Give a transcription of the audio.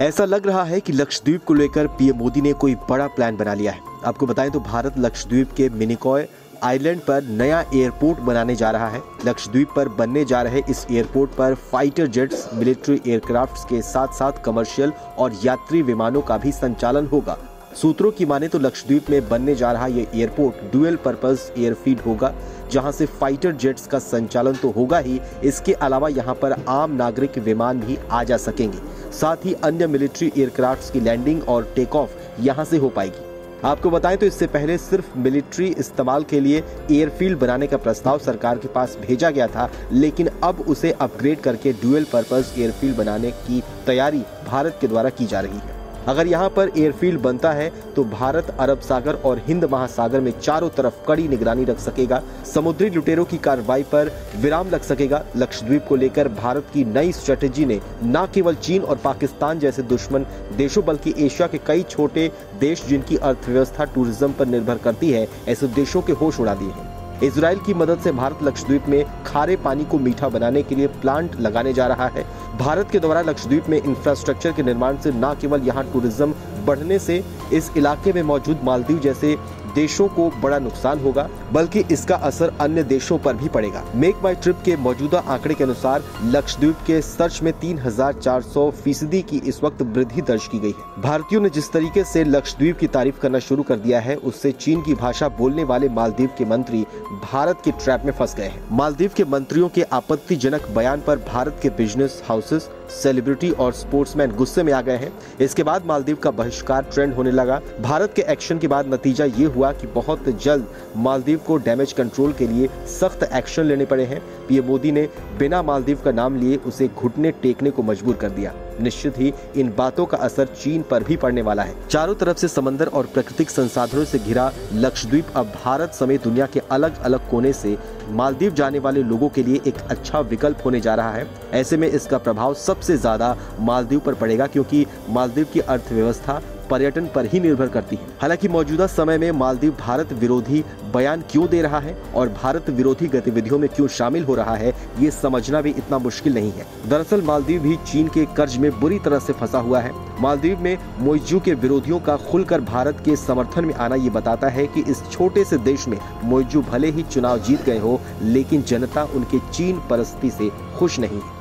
ऐसा लग रहा है कि लक्षद्वीप को लेकर पीएम मोदी ने कोई बड़ा प्लान बना लिया है। आपको बताएँ तो भारत लक्षद्वीप के मिनिकॉय आइलैंड पर नया एयरपोर्ट बनाने जा रहा है। लक्षद्वीप पर बनने जा रहे इस एयरपोर्ट पर फाइटर जेट्स, मिलिट्री एयरक्राफ्ट के साथ साथ कमर्शियल और यात्री विमानों का भी संचालन होगा। सूत्रों की माने तो लक्षद्वीप में बनने जा रहा ये एयरपोर्ट डुअल पर्पज एयरफील्ड होगा, जहाँ से फाइटर जेट्स का संचालन तो होगा ही। इसके अलावा यहाँ पर आम नागरिक विमान भी आ जा सकेंगे। साथ ही अन्य मिलिट्री एयरक्राफ्ट की लैंडिंग और टेक ऑफ़ यहाँ से हो पाएगी। आपको बताएँ तो इससे पहले सिर्फ़ मिलिट्री इस्तेमाल के लिए एयरफील्ड बनाने का प्रस्ताव सरकार के पास भेजा गया था, लेकिन अब उसे अपग्रेड करके डुअल पर्पज एयरफील्ड बनाने की तैयारी भारत के द्वारा की जा रही है। अगर यहाँ पर एयरफील्ड बनता है तो भारत, अरब सागर और हिंद महासागर में चारों तरफ़ कड़ी निगरानी रख सकेगा। समुद्री लुटेरों की कार्रवाई पर विराम लग सकेगा। लक्षद्वीप को लेकर भारत की नई स्ट्रेटेजी ने न केवल चीन और पाकिस्तान जैसे दुश्मन देशों, बल्कि एशिया के कई छोटे देश जिनकी अर्थव्यवस्था टूरिज़्म पर निर्भर करती है, ऐसे देशों के होश उड़ा दिए हैं। इसराइल की मदद से भारत लक्षद्वीप में खारे पानी को मीठा बनाने के लिए प्लांट लगाने जा रहा है। भारत के द्वारा लक्षद्वीप में इंफ्रास्ट्रक्चर के निर्माण से न केवल यहाँ टूरिज़्म बढ़ने से इस इलाके में मौजूद मालदीव जैसे देशों को बड़ा नुकसान होगा बल्कि इसका असर अन्य देशों पर भी पड़ेगा। मेक माई ट्रिप के मौजूदा आंकड़े के अनुसार लक्षद्वीप के सर्च में 3,400 फ़ीसदी की इस वक्त वृद्धि दर्ज की गई है। भारतीयों ने जिस तरीके से लक्षद्वीप की तारीफ़ करना शुरू कर दिया है उससे चीन की भाषा बोलने वाले मालदीव के मंत्री भारत के ट्रैप में फंस गए हैं। मालदीव के मंत्रियों के आपत्तिजनक बयान पर भारत के बिज़नेस हाउसेस सेलिब्रिटी और स्पोर्ट्समैन गुस्से में आ गए हैं। इसके बाद मालदीव का बहिष्कार ट्रेंड होने लगा। भारत के एक्शन के बाद नतीजा ये हुआ कि बहुत जल्द मालदीव को डैमेज कंट्रोल के लिए सख्त एक्शन लेने पड़े हैं। पीएम मोदी ने बिना मालदीव का नाम लिए उसे घुटने टेकने को मजबूर कर दिया। निश्चित ही इन बातों का असर चीन पर भी पड़ने वाला है। चारों तरफ़ से समंदर और प्राकृतिक संसाधनों से घिरा लक्षद्वीप अब भारत समेत दुनिया के अलग अलग कोने से मालदीव जाने वाले लोगों के लिए एक अच्छा विकल्प होने जा रहा है। ऐसे में इसका प्रभाव सबसे ज़्यादा मालदीव पर पड़ेगा क्योंकि मालदीव की अर्थव्यवस्था पर्यटन पर ही निर्भर करती है। हालाँकि मौजूदा समय में मालदीव भारत विरोधी बयान क्यों दे रहा है और भारत विरोधी गतिविधियों में क्यों शामिल हो रहा है, ये समझना भी इतना मुश्किल नहीं है। दरअसल मालदीव भी चीन के कर्ज में बुरी तरह से फंसा हुआ है। मालदीव में मोइजू के विरोधियों का खुलकर भारत के समर्थन में आना ये बताता है कि इस छोटे से देश में मोइजू भले ही चुनाव जीत गए हो, लेकिन जनता उनके चीन परस्ती से खुश नहीं है।